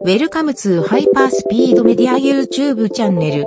ウェルカムツーハイパースピードメディア YouTube チャンネル。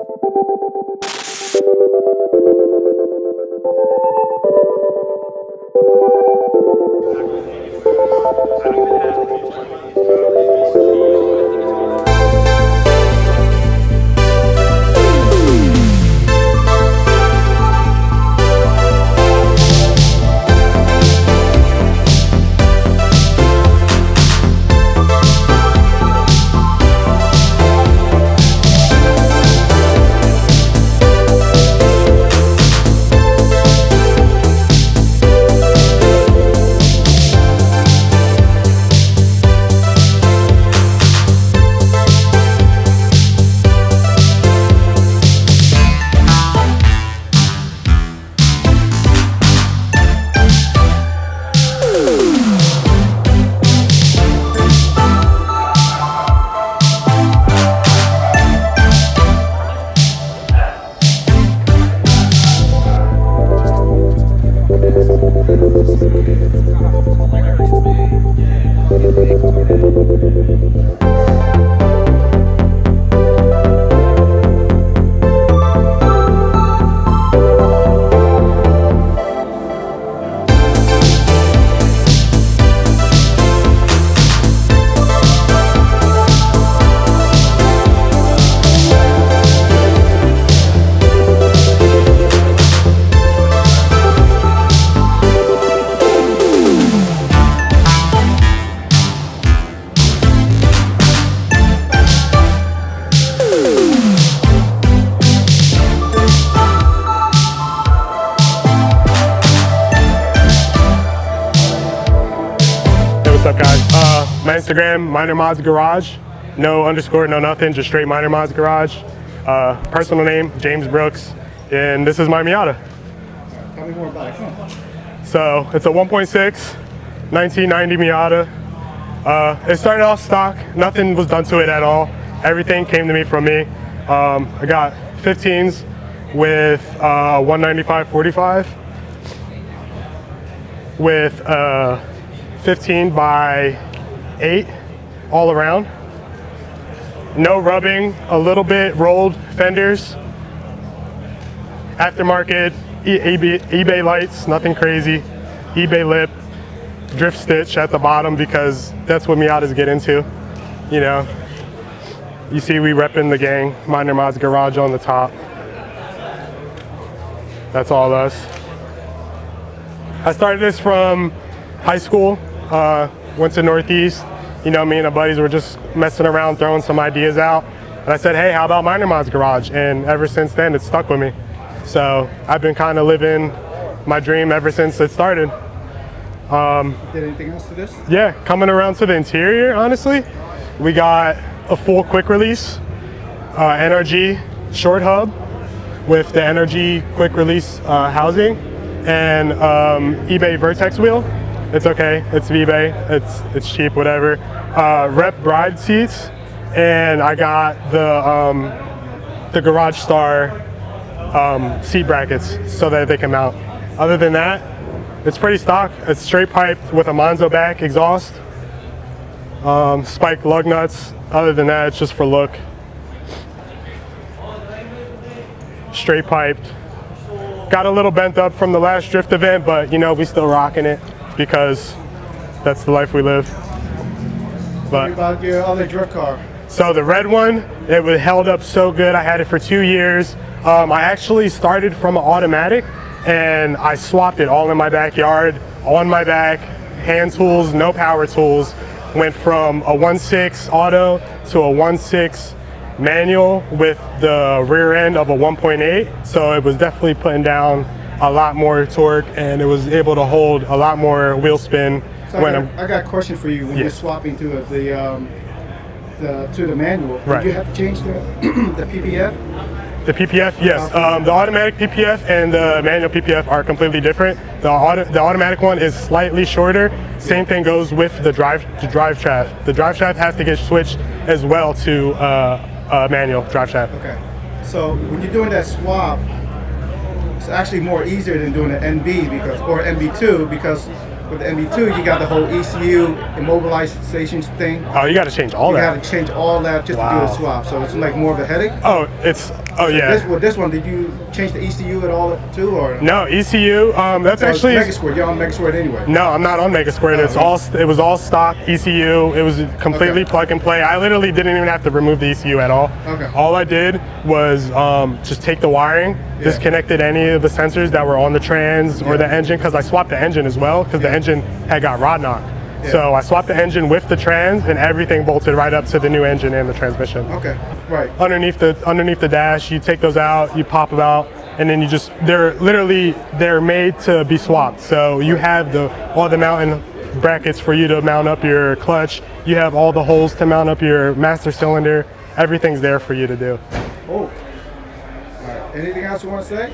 Instagram, Minor Mods Garage. No underscore, no nothing, just straight Minor Mods Garage. Uh, personal name, James Brooks. And this is my Miata. Tell me more about it. So it's a 1.6, 1990 Miata. Uh, it started off stock. Nothing was done to it at all. Everything came to me from me. Um, I got 15s with uh, 195 45 with uh, 15 by 8 all around. No rubbing, a little bit rolled fenders. Aftermarket e- eBay, eBay lights, nothing crazy. eBay lip, drift stitch at the bottom because that's what Miatas get into. You know, you see we repping the gang, Minor Mods Garage on the top. That's all us. I started this from high school, uh, went to Northeast. You know, me and the buddies were just messing around, throwing some ideas out. And I said, hey, how about Minor Mods Garage? And ever since then, it's stuck with me. So I've been kind of living my dream ever since it started. Um, Did anything else to this? Yeah, coming around to the interior, honestly, we got a full quick release uh, NRG short hub with the NRG quick release uh, housing and um, eBay Vertex wheel. It's okay, it's eBay, it's it's cheap, whatever. Uh, rep bride seats, and I got the um, the Garage Star um, seat brackets so that they can mount. Other than that, it's pretty stock. It's straight piped with a Monzo back exhaust, um, lug nuts. Other than that, it's just for look. Straight piped. Got a little bent up from the last drift event, but you know we still rocking it because that's the life we live. But about your other drift car. so the red one, it was held up so good. I had it for two years. Um, I actually started from an automatic and I swapped it all in my backyard, on my back, hand tools, no power tools. Went from a 1.6 auto to a 1.6 manual with the rear end of a 1.8. So it was definitely putting down a lot more torque and it was able to hold a lot more wheel spin So when I, got, I got a question for you when Yeah. you're swapping to the um, the to the manual. Right. Did you have to change the the PPF? The PPF, yes. Um, the automatic PPF and the manual PPF are completely different. The, auto, the automatic one is slightly shorter. Same thing goes with the drive the drive shaft. The drive shaft has to get switched as well to uh, uh, manual drive shaft. Okay. So when you're doing that swap, it's actually more easier than doing an NB because or NB2 because with the NB2, you got the whole ECU immobilization thing. Oh, you got to change all You that. got to change all that just to do a swap. So it's like more of a headache. Oh, it's oh yeah. This with this one, did you change the ECU at all too, or No ECU. Um, that's it's actually Megasquirt? You're on Megasquirt anyway. no. I'm not on Megasquirt. It's Oh, all it was all stock ECU. It was completely Okay. plug and play. I literally didn't even have to remove the ECU at all. Okay. All I did was um, just take the wiring, Yeah. disconnected any of the sensors that were on the trans or the engine because I swapped the engine as well because Yeah. the engine had got rod knock. Yeah. So I swapped the engine with the trans and everything bolted right up to the new engine and the transmission. Okay, right. underneath the underneath the dash. You take those out, you pop them out, and then you just they're literally they're made to be swapped. So you have the all the mounting brackets for you to mount up your clutch. You have all the holes to mount up your master cylinder. Everything's there for you to do. Oh. Right. Anything else you want to say?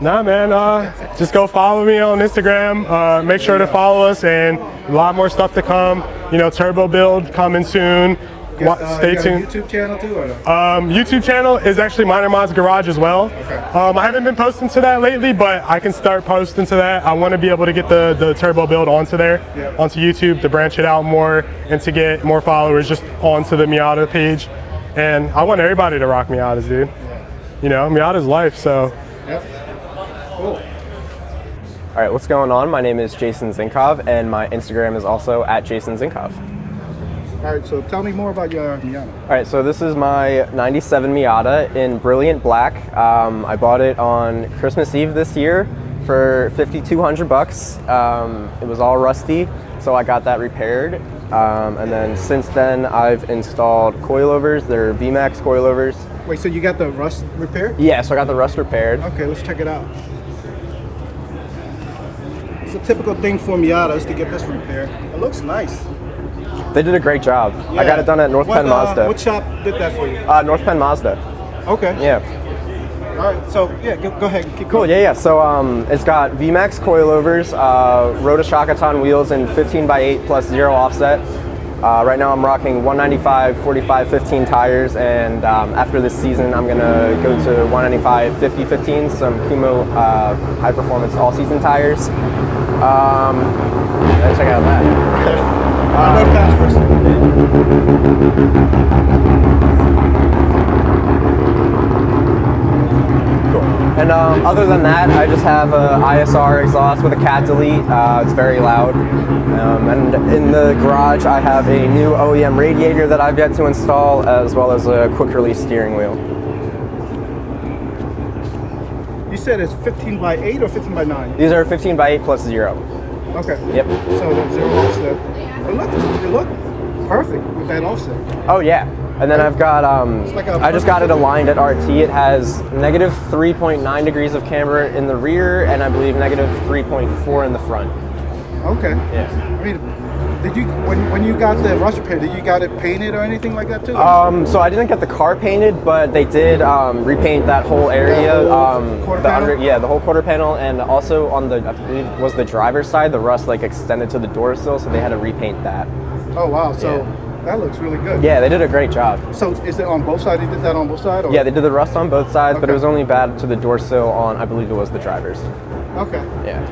Nah, man. Uh, just go follow me on Instagram. Uh, make sure to follow us, and a lot more stuff to come. You know, turbo build coming soon. Got, uh, Stay you got tuned. A YouTube channel too, or no? Um, YouTube channel is actually Minor Mods Garage as well. Okay. Um, I haven't been posting to that lately, but I can start posting to that. I want to be able to get the, the turbo build onto there, Yeah. onto YouTube to branch it out more and to get more followers just onto the Miata page. And I want everybody to rock Miatas, dude. Yeah. You know, Miata's life, so Yep. All right, what's going on? My name is Jason Zinkov, and my Instagram is also at Jason Zinkov. All right. So tell me more about your Miata. All right, so this is my 97 Miata in brilliant black. Um, I bought it on Christmas Eve this year for 5,200 bucks. Um, it was all rusty, so I got that repaired. Um, and then since then, I've installed coilovers. They're VMAX coilovers. Wait. So you got the rust repaired? Yeah, so I got the rust repaired. Okay. Let's check it out. It's a typical thing for Miatas to get this repaired. It looks nice. They did a great job. I got it done at North What, Penn uh, Mazda. What shop did that for you? uh, North Penn Mazda. Okay. Yeah. All right. So yeah, go, go ahead. Keep Cool, going. yeah, yeah. So um, it's got VMAX coilovers, uh, Rotoshokaton wheels, and 15 by 8 plus zero offset. Uh, right now I'm rocking 195, 45, 15 tires, and um, after this season I'm gonna go to 195, 50, 15, some Kumho uh, high performance all season tires. Um, check out that. Uh, no pass first. And um, other than that, I just have a ISR exhaust with a cat delete. Uh, it's very loud. Um, and in the garage, I have a new OEM radiator that I've yet to install, as well as a quick release steering wheel. You said it's 15 by 8 or 15 by 9? These are 15 by 8 plus zero. Okay. Yep. So the zero offset. It look, it look perfect with that offset. Oh yeah. And then I've got, um, like I just got it aligned at RT. It has negative 3.9 degrees of camber in the rear, and I believe negative 3.4 in the front. Okay. Yeah. I mean, did you when when you got the rush repair, did you got it painted or anything like that too? Um, so I didn't get the car painted, but they did um, repaint that whole area. That whole um, quarter the panel? yeah, the whole quarter panel, and also on the I believe was the driver's side, the rust like extended to the door sill, so they had to repaint that. oh wow. So yeah. That looks really good. Yeah, they did a great job. So is it on both sides? They did that on both sides? Or? Yeah, they did the rust on both sides, but it was only bad to the door sill on I believe it was the driver's. Okay. Yeah.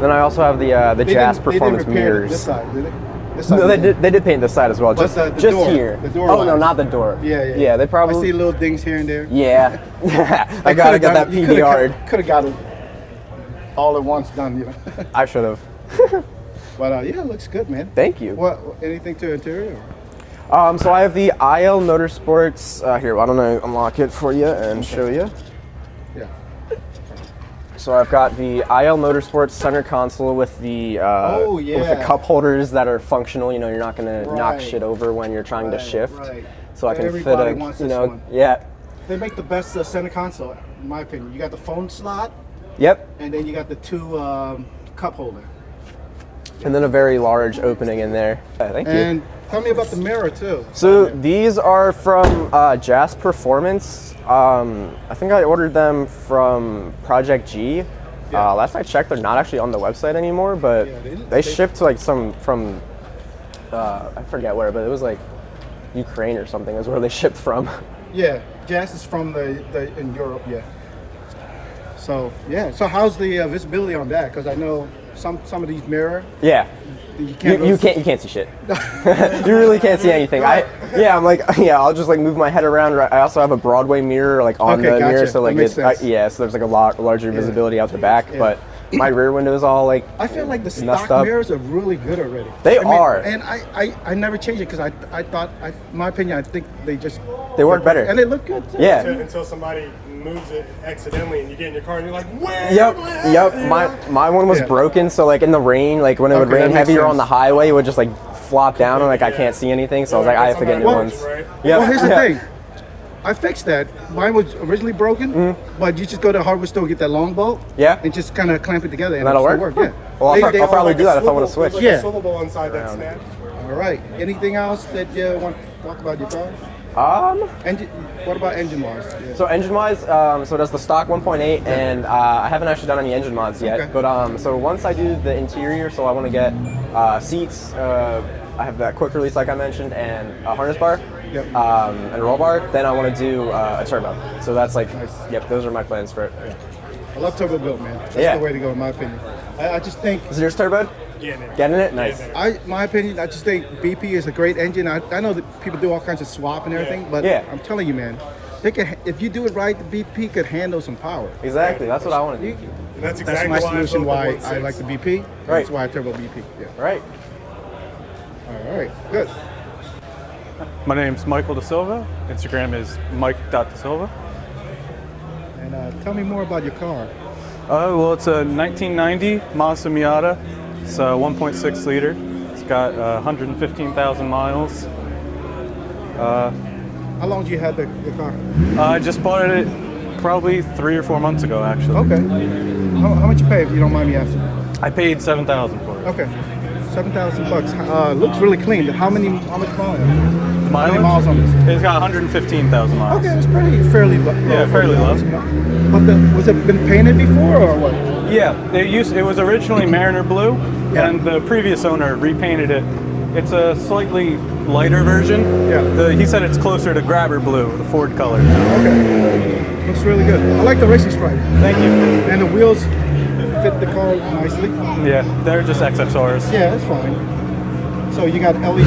Then I also have the uh, the They Jass didn't- they didn't Performance mirrors. This side, did they? This side No, they didn't. They did paint this side as well. But Just, the- the just door, here. the door oh no, not the door. Yeah, yeah. Yeah, they I probably. see little dings here and there. Yeah, I gotta get that PDR. Could have got it all at once done, you know. I should have. but uh, yeah, it looks good, man. Thank you. What? Anything to interior? Um, so I have the IL Motorsports. Uh, here, why don't I unlock it for you and show you? Yeah. So I've got the IL Motorsports center console with the uh, Oh, with the cup holders that are functional. You know, you're not gonna knock shit over when you're trying to shift. right. So I can Everybody fit a, wants you know, one. yeah, They make the best uh, center console, in my opinion. You got the phone slot, yep, and then you got the two um, cup holder. And then a very large opening in there. Yeah, thank you. And tell me about the mirror too. So these are from uh, Jass Performance. Um, I think I ordered them from Project G. Yeah. Uh, last I checked, they're not actually on the website anymore, but Yeah, they- they, they- shipped like some from uh, I forget where, but it was like Ukraine or something is where they shipped from. Yeah, Jazz is from the, the in Europe. Yeah. So yeah. So how's the uh, visibility on that? Because I know some some of these mirror, Yeah. you You, can't. you really- can't you can't see shit. you really can't see anything. I yeah, I'm like yeah, I'll just like move my head around. Right- I also have a Broadway mirror like on Okay, the gotcha. mirror, so like That makes it, I, yeah, so there's like a lot larger visibility out the back. But my rear window is all like I feel like the Messed stock up. mirrors are really good already. They I mean, are. and I, I, I never changed it because I I thought I, my opinion I think they just They work better. and they look good. Too. yeah. Until, until somebody moves it accidentally and you get in your car and you're like, where? Yep, am I at?" yep. You My know? my one was Yeah. broken, so like in the rain, like when it would Okay, that rain makes heavier on the highway, it would just like flop down and like I can't see anything. So I was like, I have to get new Well, ones. right? Yep. Well, here's the yeah. thing. I fixed that. Mine was originally broken, but you just go to the hardware store, get that long bolt, Mm-hmm. Yeah. and just kind of clamp it together, and That'll it'll work? Yeah. Well, I'll, They- pro- they I'll all probably Like do a that if I want to swivel- switch. there's Yeah. Like a swivelable inside that snap. All right. Anything else that you want to talk about your car? Um. Engine. What about engine mods? Yeah. So engine wise, um, so it does the stock 1.8, and uh, I haven't actually done any engine mods yet. Okay. But um, so once I do the interior, so I want to get uh, seats. Uh, I have that quick release, like I mentioned, and a harness bar, Yep. um, and a roll bar. Then I want to do uh, a turbo. So that's like, Nice. yep, those are my plans for it. I love turbo build, man. That's Yeah. the way to go, in my opinion. I, I just think Is yours turbo? Getting it. Getting it? Nice. I, my opinion, I just think BP is a great engine. I, I know that people do all kinds of swap and everything, but Yeah. I'm telling you, man, they can, if you do it right, the BP could handle some power. Exactly. That's what I want to do. And that's That's exactly my why I solution built why I like the BP. Right. That's why I turbo BP. Yeah. Right. All right. Good. My name's Michael Da Silva. Instagram is mike.dasilva. And uh, tell me more about your car. Uh, well, it's a 1990 Mazda Miata. It's a 1.6 liter. It's got uh, 115,000 miles. How long did you have the, the car? Uh, I just bought it probably three or four months ago, actually. Okay. How, how much you pay if you don't mind me asking? I paid 7,000 for it. Okay. Seven thousand bucks. Uh, looks really clean. How many? How much miles? How many miles on this? It's got 115,000 miles. Okay, it's pretty fairly low. Yeah, fairly low. But the, was it been painted before or what? Yeah, it used it was originally Mariner Blue, Yeah. and the previous owner repainted it. It's a slightly lighter version. Yeah. The, he said it's closer to Grabber Blue, the Ford color. Okay. Looks really good. I like the racing stripe. Thank you. And the wheels fit the car nicely. Yeah, they're just XXRs. Yeah, that's fine. So you got LED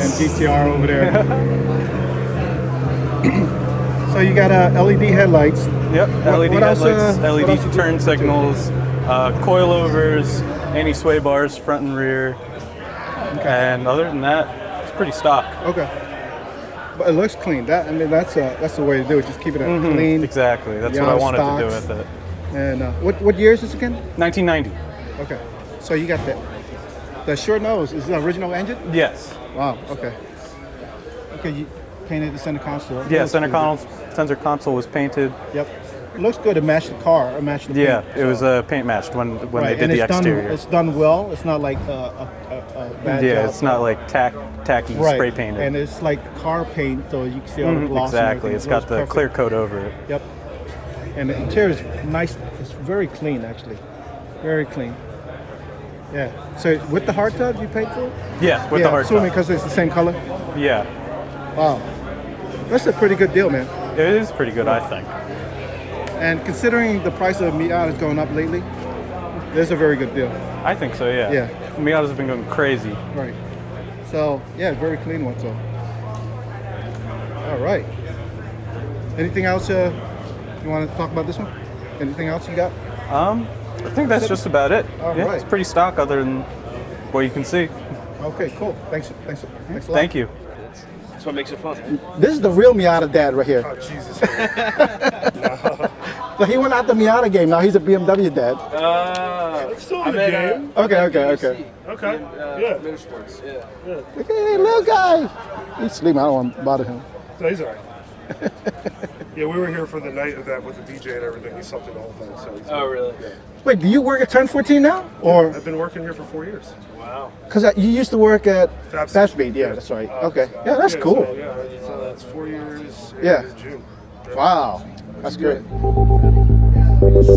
and GTR over there. so you got uh, LED headlights. Yep, What- LED what else, headlights, uh, LED turn signals, uh, coilovers, anti-sway bars, front and rear. Okay. And other than that, it's pretty stock. Okay. But it looks clean. That I mean, that's uh, that's the way to do it. Just keep it Mhm, clean. Exactly, that's what I wanted to do with it. And uh, what what year is this again? 1990. Okay. So you got that. The short nose is the original engine. Yes. Wow. Okay. Okay. You painted the center console. Yeah, center console, center console was painted. Yep. It looks good. It matched the car. It matched the Yeah, paint, it was so- uh, paint matched when when right. they did and the it's exterior. done. It's done well. It's not like a, a, a bad yeah, job. it's not like tack, tacky right. spray painted. And it's like car paint, so you can see all the Mhm, gloss. exactly, it's It got the perfect. clear coat over it. Yep. And the interior is nice. It's very clean, actually. Very clean. Yeah. So with the hardtop, you paid for? Yeah, with yeah, the hard assuming because it's the same color. Yeah, Wow. That's a pretty good deal, man. It is pretty good, I think. And considering the price of Miata is going up lately, there's a very good deal. I think so. Yeah. Yeah. Miatas have been going crazy. Right. So yeah, very clean one. So. All right. Anything else uh, you want to talk about this one? Anything else you got? Um, I think that's just about it. All yeah, right. it's pretty stock, other than what you can see. Okay, cool. Thanks. Thanks. Thanks a lot. Thank you. That's what makes it fun. This is the real Miata dad right here. Oh, Jesus. So he went out the Miata game. Now he's a BMW dad. Uh, It's still in I'm the at, game. uh, Okay, okay, BBC okay. Okay, in, uh, yeah. Motorsports, yeah. Okay, little guy. He's sleeping. I don't want to bother him. No, he's all right. yeah, we were here for the night of that with the DJ and everything. He slept in the whole thing. So he's Oh, really? Yeah. Wait, do you work at Turn 14 now? Or I've been working here for four years. Wow. because you used to work at Fab Fast Speed, Speed? Yeah, yeah. that's right. Okay, yeah, that's Yeah, cool. So, yeah, so that's four years. in Yeah. June. Wow, that's great. Miatas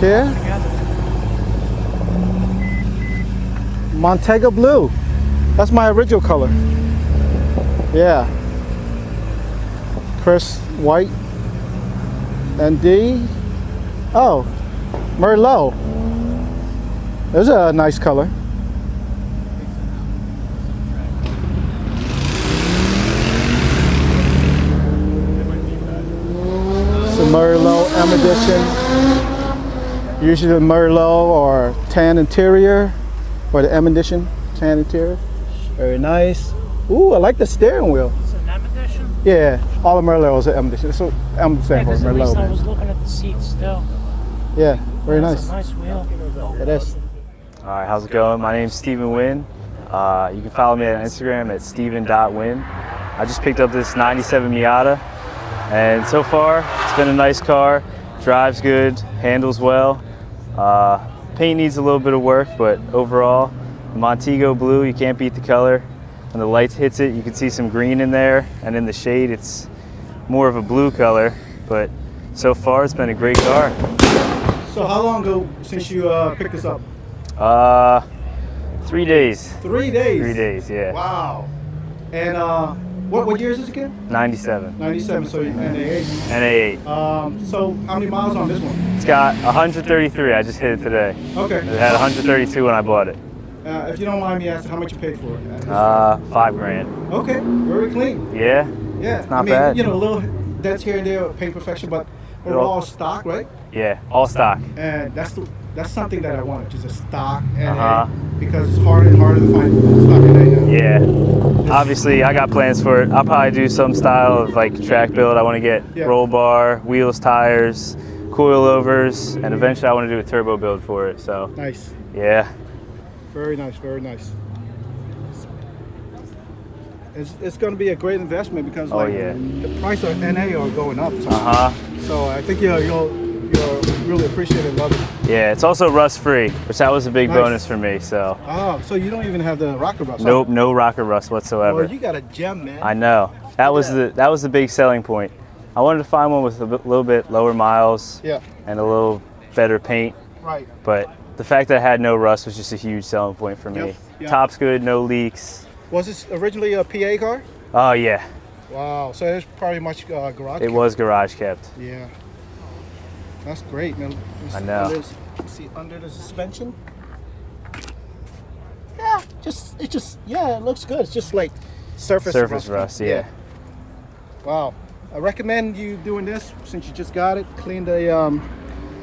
here. Montego Blue. That's my original color. Yeah. Crystal White. And D. Oh, Merlot. There's a nice color. A Merlot M edition. Usually the Merlot or tan interior or the M edition tan interior. Very nice. Ooh, I like the steering wheel. It's an M edition. Yeah, all the Merlots are M edition. So M Yeah, stands for because the Merlot. reason I was looking at the seats still. Yeah, very It's nice. a nice wheel. It is. All right, how's it going? My name's Stephen Wynn. Uh, you can follow me on Instagram at steven.win. I just picked up this 97 Miata, and so far it's been a nice car. Drives good, handles well. Uh, paint needs a little bit of work, but overall, Montego Blue, you can't beat the color. When the lights hits it, you can see some green in there, and in the shade, it's more of a blue color. But so far, it's been a great car. So how long ago since you uh, picked this up? Uh, three days. Three days. Three days, yeah. Wow. And uh, what what year is this again? 97. 97. So you NA8. NA8. Um, so how many miles on this one? It's got 133. I just hit it today. Okay. It had 132 when I bought it. Uh, if you don't mind me asking, how much you paid for it? Uh, five grand. okay. Very clean. Yeah. Yeah. not I mean, bad. you know, a little dents here and there, paint perfection, but they're all stock, right? Yeah. All stock. And that's the that's something that I wanted, just a stock NA, Uh-huh. because it's harder and harder to find stock NA now. Yeah. Obviously, I got plans for it. I'll probably do some style of like track build. I want to get Yeah. roll bar, wheels, tires, coilovers, and eventually I want to do a turbo build for it. So Nice. yeah. Very nice, very nice. It's, it's going to be a great investment because Oh, like yeah. the price of NA are going up. So, Uh huh. so I think you'll, you'll you'll really appreciate it, love it. Yeah. It's also rust free, which that was a big Nice. bonus for me. So Oh, so you don't even have the rocker rust? nope, no rocker rust whatsoever. Well, you got a gem, man. I know. That was Yeah. the that was the big selling point. I wanted to find one with a bit- little bit lower miles yeah, and a little better paint, right. but the fact that I had no rust was just a huge selling point for me. Yep, yep. Top's good, no leaks. Was this originally a PA car? Oh yeah, Wow. So it's probably much uh, garage. it was garage kept. Yeah. That's great, man. I know. See under the suspension. Yeah, just it just yeah, it looks good. It's just like surface Surface rust, yeah. Wow. I recommend you doing this since you just got it. Clean the um,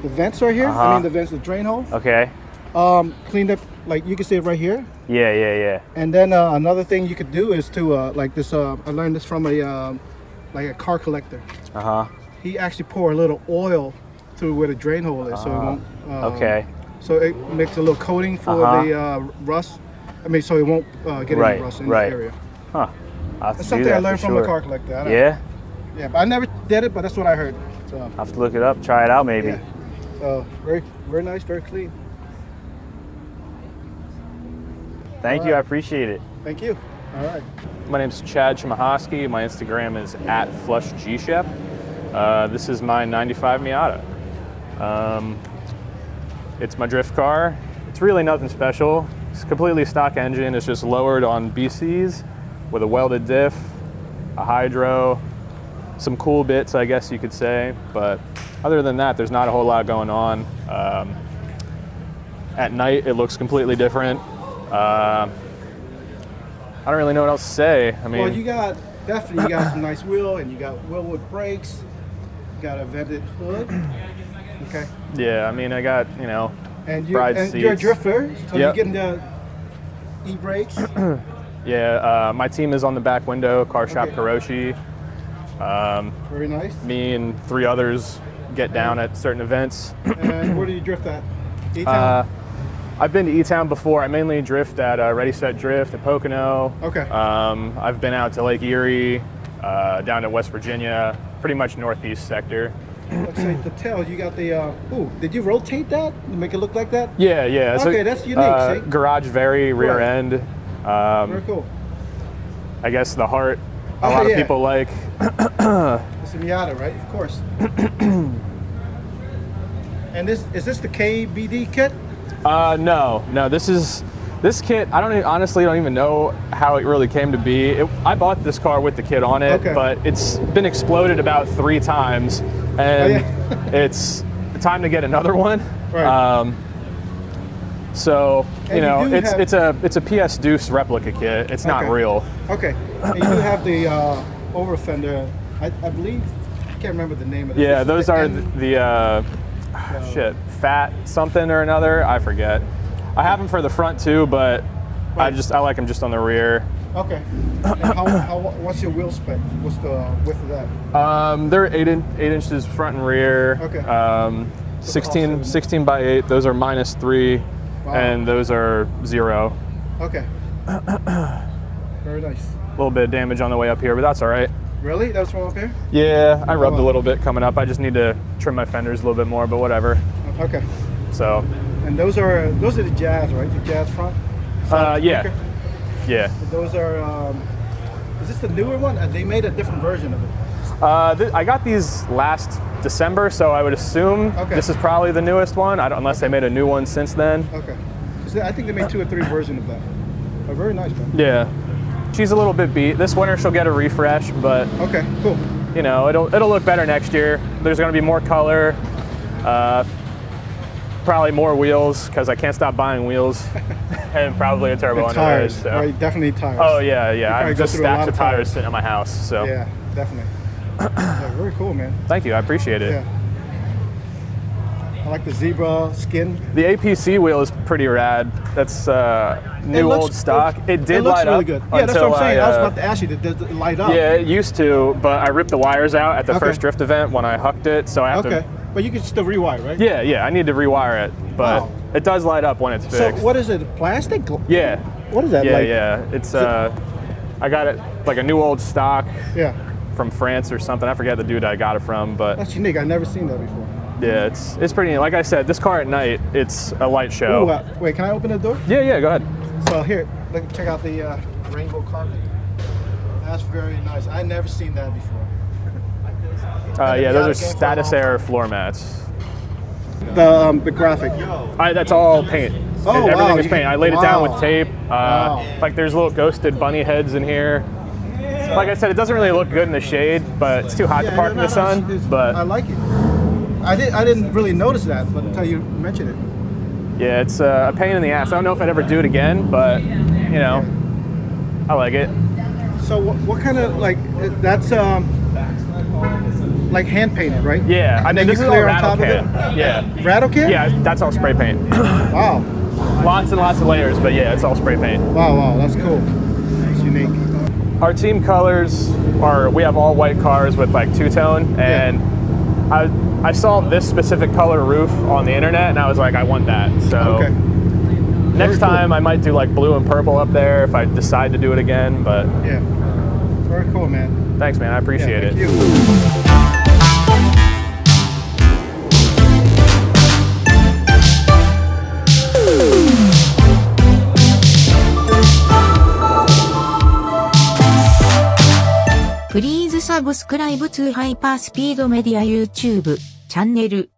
the vents right here. I Uh-huh. mean the vents, the drain hole. Okay. Um, cleaned up like you can see it right here. Yeah, yeah, yeah. And then uh, another thing you could do is to uh, like this. Uh, I learned this from a um, like a car collector. Uh huh. He actually pour a little oil through where the drain hole is, so it won't. Uh, Okay. So it makes a little coating for Uh-huh. the uh, rust. I mean, so it won't uh, get Right, any rust in right. the area. Huh. I'll That's to do something I learned from sure. a car collector. I don't- Yeah. Yeah, but I never did it, but that's what I heard. So, I'll have to look it up, try it out maybe. yeah. So very, very nice, very clean. Thank you, I appreciate it. Thank you. All right. My name's Chad Chimahosky. My Instagram is at flushgshep. Uh, this is my 95 Miata. Um, it's my drift car. It's really nothing special. It's completely stock engine. It's just lowered on BCs with a welded diff, a hydro, some cool bits, I guess you could say. But other than that, there's not a whole lot going on. Um, at night, it looks completely different. Uh, I don't really know what else to say. I mean, Well, you got definitely you got some nice wheel, and you got Wilwood brakes. You got a vented hood. Okay. yeah, I mean, I got you know, And you and you're a drifter, so Yep. you're getting the e brakes. yeah. Uh, my team is on the back window. Car shop Okay. Karoshi. Um, very nice. me and three others get down at certain events. And where do you drift at? E-town? Uh, I've been to E-Town before. I mainly drift at uh, Ready Set Drift at Pocono. Okay. Um, I've been out to Lake Erie, uh, down to West Virginia, pretty much northeast sector. Let's say the tail. You got the. Uh, ooh, did you rotate that to make it look like that? Yeah, yeah. Okay, that's unique, uh, see? Garage very rear Right. end. Um, Very cool. I guess the heart a Oh, lot yeah. of people like. It's a Miata, right? Of course. And this is this the KBD kit? Uh, no, no. This is this kit. I don't even, honestly don't even know how it really came to be. It, I bought this car with the kit on it, Okay. but it's been exploded about three times, and it's time to get another one. Right. Um, so you you know, do it's have- it's a it's a PS Deuce replica kit. It's not Okay. real. Okay. And you have the uh, over fender. I, I believe I can't remember the name of it. Yeah, It's those the are the, uh, shit fat something or another. I forget. I have them for the front too, but I just I like them just on the rear. Okay. And how, how, what's your wheel spec? What's the width of that? Um, they're eight in, eight inches front and rear. Okay. Um, 16, 16 by eight. Those are minus three, Wow. and those are zero. Okay. Very nice. A little bit of damage on the way up here, but that's all right. Really? That was from up here? Yeah, I rubbed a wow. little bit coming up. I just need to trim my fenders a little bit more, but whatever. Okay. So, And those are those are the Jass, right? The Jass front. uh, yeah, speaker? Yeah. Those are. Um, is this the newer one? Uh, They made a different version of it. Uh, I got these last December, so I would assume Okay. this is probably the newest one. I don't, unless they made a new one since then. Okay. I think they made two or three versions of that. A very nice, one. Yeah, she's a little bit beat. This winter she'll get a refresh, but Okay, cool. you know it'll it'll look better next year. There's going to be more color, uh, probably more wheels because I can't stop buying wheels, and probably a turbo And on tires. So. right? Definitely tires. Oh yeah, yeah. I've just through a lot stacks of tires tires. sitting at my house. So Yeah, definitely. yeah, very cool, man. thank you, I appreciate it. Yeah. I like the zebra skin. The APC wheel is pretty rad. That's uh, new looks- old stock. It did it looks light really up good. Yeah, that's what I'm saying. I, was uh, about to ask you, did it light up? Yeah, it used to, but I ripped the wires out at the Okay. first drift event when I hucked it, so I have Okay, to. But you can still rewire, right? Yeah, yeah, I need to rewire it, but Wow. it does light up when it's fixed. So what is it? Plastic? Yeah. What is that Yeah, like? yeah. It's uh, I got it like a new old stock Yeah. from France or something. I forget the dude I got it from, but That's unique. I've never seen that before. yeah, it's it's pretty. neat. Like I said, this car at night, it's a light show. Ooh, uh, wait, can I open the door? yeah, yeah. Go ahead. So here, look, check out the uh, rainbow carpet. That's very nice. I've never seen that before. Uh, yeah, those are Miata came from status air floor mats. The um, the graphic. I, that's all paint. Oh, Everything wow, is paint. I laid it down wow. with tape. Uh, Wow. Like there's little ghosted bunny heads in here. Like I said, it doesn't really look good in the shade, but it's too hot to park in the sun. it's- But I like it. I did. I didn't really notice that, but until you mentioned it. yeah, it's uh, a pain in the ass. I don't know if I'd ever do it again, but you know, I like it. So what, what kind of like that's um like hand painted, right? Yeah, I mean then this you is all clear on rattle top of it? can. Yeah, Rattle can? yeah, that's all spray paint. Wow. lots and lots of layers, but yeah, it's all spray paint. Wow. Wow. That's cool. It's unique. Our team colors are we have all white cars with like two tone, and I I saw this specific color roof on the internet, and I was like, I want that. So Okay. next Very cool. time I might do like blue and purple up there if I decide to do it again. But Yeah. Very cool, man. thanks, man. I Yeah, appreciate thank it. you. サブスクライブ2ハイパースピードメディア YouTube チャンネル